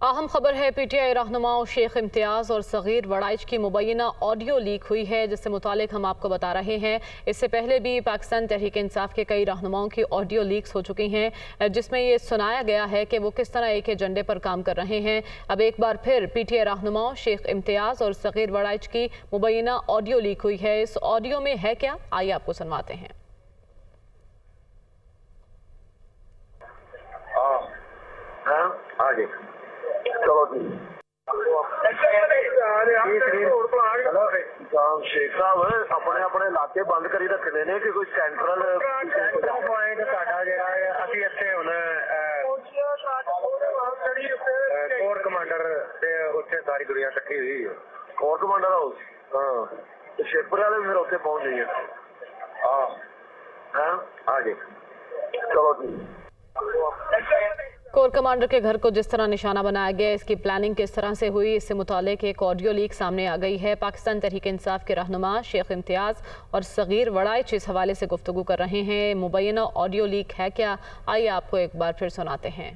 अहम खबर है, पीटीआई रहनुमाओं शेख इम्तियाज़ और सग़ीर वड़ाइच की मुबैना ऑडियो लीक हुई है, जिससे मुतालिक हम आपको बता रहे हैं। इससे पहले भी पाकिस्तान तहरीक इंसाफ के कई रहनुमाओं की ऑडियो लीक्स हो चुकी हैं, जिसमें ये सुनाया गया है कि वो किस तरह एक एजेंडे पर काम कर रहे हैं। अब एक बार फिर पी टी आई रहनुमाओं, शेख इम्तियाज़ और सग़ीर वड़ाइच की मुबैना ऑडियो लीक हुई है। इस ऑडियो में है क्या? आइए आपको सुनवाते हैं, आगे। ਚਲੋ ਜੀ। ਆਪਣੇ ਆਪਣੇ ਇਲਾਕੇ ਬੰਦ ਕਰੀ ਰੱਖਦੇ ਨੇ ਕਿ ਕੋਈ ਸੈਂਟਰਲ ਕੋਰ ਕਮਾਂਡਰ ਸਾਰੀ ਦੁਨੀਆ ਇਕੱਠੀ ਹੋਈ ਕੋਰ ਕਮਾਂਡਰ ਹਾਊਸ ਹਾਂ। ਸ਼ੇਖਪੁਰ ਵਾਲੇ ਫਿਰ ਉੱਥੇ ਪਹੁੰਚ ਜਾਈਏ ਹਾਂ। ਹਾਂ? ਆ ਜੀ ਚਲੋ ਜੀ। कोर कमांडर के घर को जिस तरह निशाना बनाया गया, इसकी प्लानिंग किस तरह से हुई, इससे मुतालिक एक ऑडियो लीक सामने आ गई है। पाकिस्तान तहरीक इंसाफ के रहनुमा शेख इम्तियाज़ और सग़ीर वड़ाइच इस हवाले से गुफ्तु कर रहे हैं। मुबैना ऑडियो लीक है क्या? आइए आपको एक बार फिर सुनाते हैं।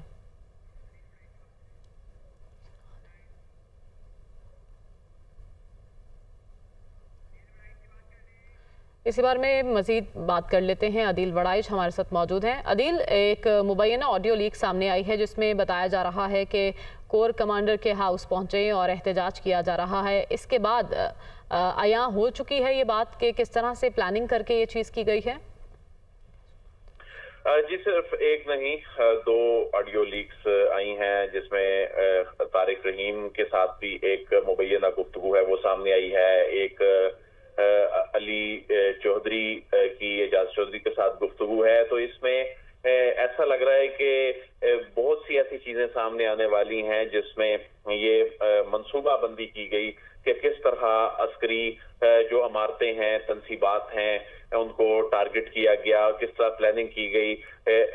इसी बार में मजीद बात कर लेते हैं। अदील वड़ाइश हमारे साथ मौजूद हैं। अदील, एक मुबैना ऑडियो लीक सामने आई है, जिसमें बताया जा रहा है कि कोर कमांडर के हाउस पहुँचे और एहतजाज किया जा रहा है। इसके बाद आया हो चुकी है ये बात कि किस तरह से प्लानिंग करके ये चीज़ की गई है? जी सिर्फ़ एक नहीं दो ऑडियो लीक्स आई हैं, जिसमें तारिक रहीम के साथ भी एक मुबैना गुफ्तु है, वो सामने आई है। एक चौधरी की एजाज चौधरी के साथ गुफ्तु है तो इसमें ऐसा लग रहा है कि बहुत सी ऐसी चीज़ें सामने आने वाली हैं जिसमें ये मंसूबाबंदी की गई कि किस तरह अस्करी जो इमारतें हैं, तनसीबात हैं, उनको टारगेट किया गया, किस तरह प्लानिंग की गई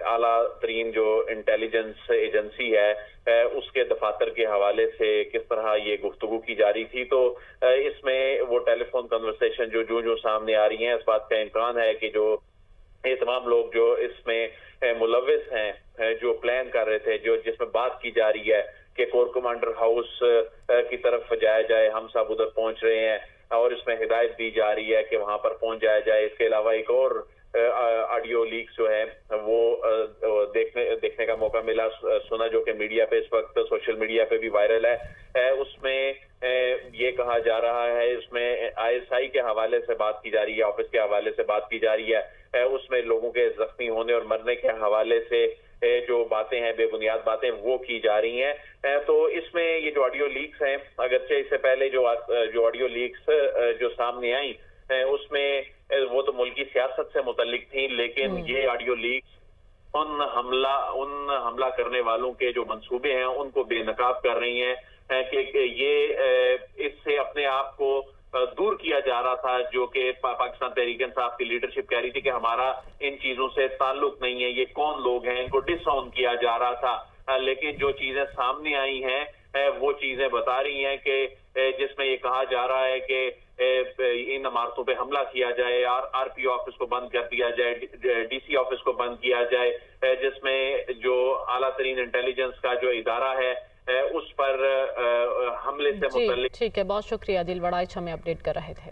आला तरीन जो इंटेलिजेंस एजेंसी है उसके दफातर के हवाले से किस तरह ये गुफ्तु की जा रही थी। तो इसमें वो टेलीफोन कन्वर्सेशन जो जो जो सामने आ रही हैं, इस बात का इम्कान है कि जो तमाम लोग जो इसमें मुलविस हैं जो प्लान कर रहे थे, जो जिसमें बात की जा रही है कि कोर कमांडर हाउस की तरफ़ जाया जाए, हम सब उधर पहुँच रहे हैं और इसमें हिदायत दी जा रही है कि वहाँ पर पहुँच जाया जाए। इसके अलावा एक और ऑडियो लीक जो है का मौका मिला सुना जो कि मीडिया पे इस वक्त सोशल मीडिया पे भी वायरल है उसमें ये कहा जा रहा है इसमें आईएसआई के हवाले से बात की जा रही है ऑफ़िस के हवाले से बात की जा रही है उसमें लोगों के जख्मी होने और मरने के हवाले से जो बातें हैं बेबुनियाद बातें वो की जा रही हैं तो इसमें ये जो ऑडियो लीक्स हैं अगरचे इससे पहले जो जो ऑडियो लीक्स जो सामने आई उसमें वो तो मुल्की सियासत से मुतलिक थी लेकिन हम्म। ये ऑडियो लीक्स उन हमला उन हमला करने वालों के जो मंसूबे हैं, उनको बेनकाब कर रही हैं कि ये इससे अपने आप को दूर किया जा रहा था, जो कि पाकिस्तान तहरीक इंसाफ की लीडरशिप कह रही थी कि हमारा इन चीज़ों से ताल्लुक नहीं है, ये कौन लोग हैं, इनको डिसऑन किया जा रहा था। लेकिन जो चीज़ें सामने आई हैं वो चीज़ें बता रही हैं कि जिसमें ये कहा जा रहा है कि इन इमारतों पे हमला किया जाए आर आरपीओ ऑफ़िस को बंद कर दिया जाए डीसी ऑफ़िस को बंद किया जाए जिसमें जो आला तरीन इंटेलिजेंस का जो इदारा है उस पर हमले से मुतल ठीक है बहुत शुक्रिया दिल वड़ाइच हमें अपडेट कर रहे थे।